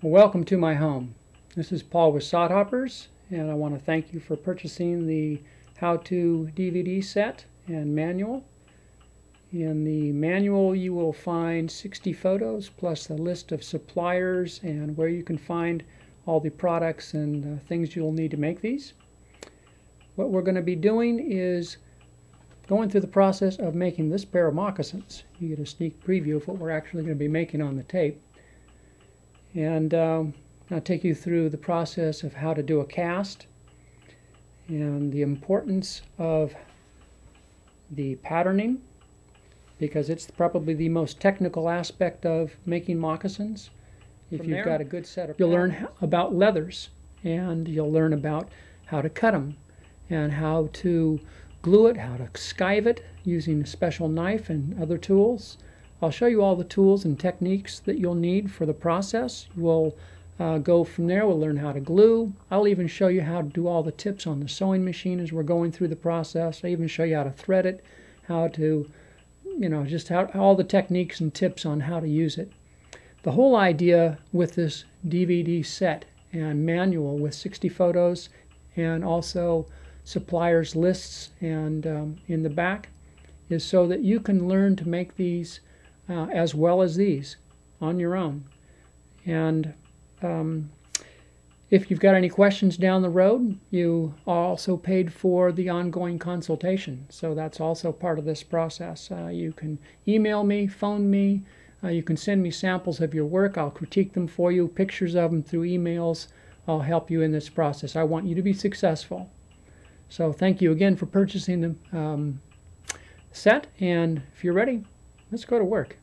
Welcome to my home. This is Paul with Sodhoppers, and I want to thank you for purchasing the how-to DVD set and manual. In the manual you will find 60 photos plus a list of suppliers and where you can find all the products and uh, things you'll need to make these. What we're going to be doing is going through the process of making this pair of moccasins. You get a sneak preview of what we're actually going to be making on the tape. And um, I'll take you through the process of how to do a cast and the importance of the patterning because it's probably the most technical aspect of making moccasins. If From you've there, got a good set of you'll you'll learn learn about leathers and you'll learn about how to cut them and how to glue it, how to skive it using a special knife and other tools. I'll show you all the tools and techniques that you'll need for the process. We'll uh, go from there. We'll learn how to glue. I'll even show you how to do all the tips on the sewing machine as we're going through the process. I even show you how to thread it, how to, you know, just how all the techniques and tips on how to use it. The whole idea with this DVD set and manual with 60 photos and also suppliers lists and um, in the back is so that you can learn to make these uh, as well as these on your own. And um, if you've got any questions down the road, you also paid for the ongoing consultation. So that's also part of this process. Uh, you can email me, phone me, uh, you can send me samples of your work. I'll critique them for you, pictures of them through emails. I'll help you in this process. I want you to be successful. So thank you again for purchasing the um, set. And if you're ready, let's go to work.